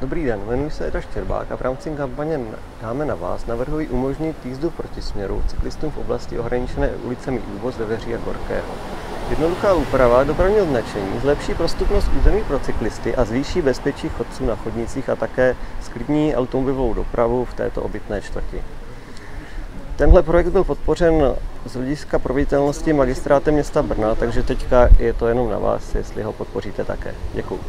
Dobrý den, jmenuji se Eda Štěrbák a v rámci kampaně Dáme na vás navrhuji umožnit jízdu proti směru cyklistům v oblasti ohraničené ulicemi Úvoz, Veveří a Gorkého. Jednoduchá úprava dopravního značení zlepší prostupnost území pro cyklisty a zvýší bezpečí chodců na chodnicích a také sklidní automobilovou dopravu v této obytné čtvrti. Tenhle projekt byl podpořen z hlediska proveditelnosti magistrátem města Brna, takže teďka je to jenom na vás, jestli ho podpoříte také. Děkuji.